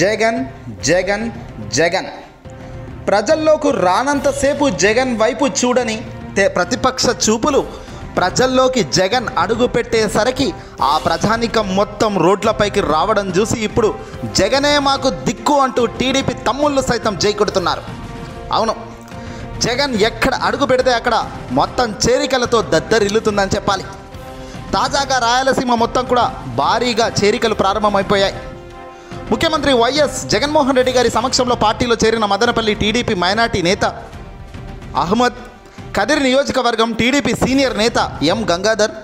జగన్ జగన్ జగన్. ప్రజల్లోకి రానంతసేపు జగన్ వైపు చూడని ప్రతిపక్ష చూపులు ప్రజల్లోకి జగన్ అడుగు పెట్టేసరికి ఆ ప్రజానికం మొత్తం రోడ్లపైకి రావడం చూసి ఇప్పుడు జగనే మాకు దిక్కు అంటూ టీడీపీ తమ్ముళ్ళు సైతం జై కొడుతున్నారు. అవును జగన్ ఎక్కడ అడుగు పెడితే అక్కడ మొత్తం చేరికలతో దద్దరిల్లుతుందని చెప్పాలి. తాజాగా రాయలసీమ మొత్తం కూడా భారీగా చేరికలు ప్రారంభమైపోయాయి. ముఖ్యమంత్రి వైఎస్ జగన్మోహన్ రెడ్డి గారి సమక్షంలో పార్టీలో చేరిన మదనపల్లి టీడీపీ మైనార్టీ నేత అహ్మద్ కదిరి నియోజకవర్గం టీడీపీ సీనియర్ నేత ఎం గంగాధర్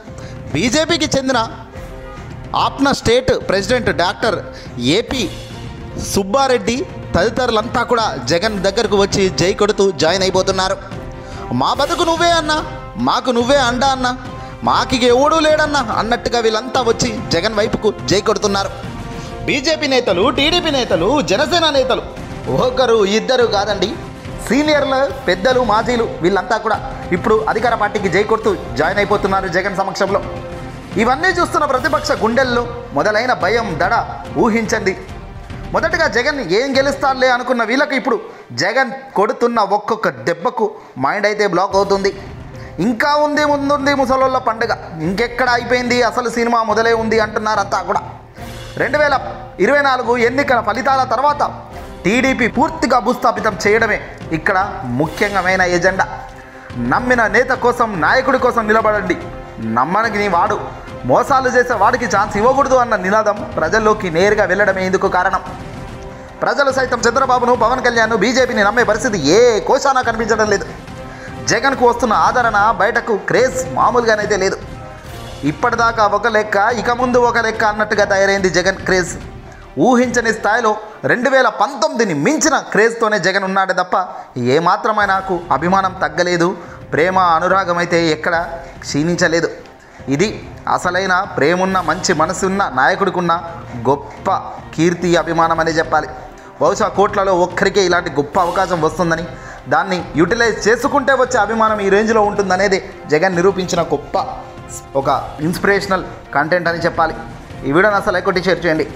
బీజేపీకి చెందిన ఆప్న state president doctor AP Subbareddy తదితరులంతా కూడా జగన్ దగ్గరకు వచ్చి జై కొడుతూ జాయిన్ అయిపోతున్నారు. మా బతుకు నువ్వే అన్నా మాకు నువ్వే అండా అన్నా మాకి ఎవడూ లేడన్నా అన్నట్టుగా వీళ్ళంతా వచ్చి జగన్ వైపుకు జై కొడుతున్నారు. బీజేపీ నేతలు టీడీపీ నేతలు జనసేన నేతలు. ఒకరు ఇద్దరు కాదండి. సీనియర్లు పెద్దలు మాజీలు వీళ్ళంతా కూడా ఇప్పుడు అధికార పార్టీకి జై కొడుతూ జాయిన్ అయిపోతున్నారు జగన్ సమక్షంలో. ఇవన్నీ చూస్తున్న ప్రతిపక్ష గుండెల్లో మొదలైన భయం దడ ఊహించండి. మొదటగా జగన్ ఏం గెలుస్తారులే అనుకున్న వీళ్ళకి ఇప్పుడు జగన్ కొడుతున్న ఒక్కొక్క దెబ్బకు మైండ్ అయితే బ్లాక్ అవుతుంది. ఇంకా ఉంది ముందుంది ముసలోళ్ళ పండుగ. ఇంకెక్కడ అయిపోయింది? అసలు సినిమా మొదలై ఉంది అంటున్నారు అంతా కూడా. రెండు వేల ఇరవై నాలుగు ఎన్నికల ఫలితాల తర్వాత టీడీపీ పూర్తిగా భూస్థాపితం చేయడమే ఇక్కడ ముఖ్యమైన ఎజెండా. నమ్మిన నేత కోసం నాయకుడి కోసం నిలబడండి. నమ్మనికి నీ వాడు. మోసాలు చేసే వాడికి ఛాన్స్ ఇవ్వకూడదు అన్న నినాదం ప్రజల్లోకి నేరుగా వెళ్ళడమే ఇందుకు కారణం. ప్రజలు సైతం చంద్రబాబును పవన్ కళ్యాణ్ బీజేపీని నమ్మే పరిస్థితి ఏ కోశానా కనిపించడం లేదు. జగన్కు వస్తున్న ఆదరణ బయటకు క్రేజ్ మామూలుగానైతే లేదు. ఇప్పటిదాకా ఒక లెక్క ఇక ముందు ఒక లెక్క అన్నట్టుగా తయారైంది జగన్ క్రేజ్. ఊహించని స్థాయిలో రెండు వేల పంతొమ్మిదిని మించిన క్రేజ్తోనే జగన్ ఉన్నాడే తప్ప ఏమాత్రమే నాకు అభిమానం తగ్గలేదు. ప్రేమ అనురాగం అయితే ఎక్కడ క్షీణించలేదు. ఇది అసలైన ప్రేమున్న మంచి మనసున్న నాయకుడికున్న గొప్ప కీర్తి అభిమానం అనే చెప్పాలి. బహుశా కోట్లలో ఒక్కరికే ఇలాంటి గొప్ప అవకాశం వస్తుందని దాన్ని యూటిలైజ్ చేసుకుంటే వచ్చే అభిమానం ఈ రేంజ్లో ఉంటుందనేది జగన్ నిరూపించిన గొప్ప ఒక ఇన్స్పిరేషనల్ కంటెంట్ అని చెప్పాలి. ఈ వీడియోని అసలు ఎక్కువ షేర్ చేయండి.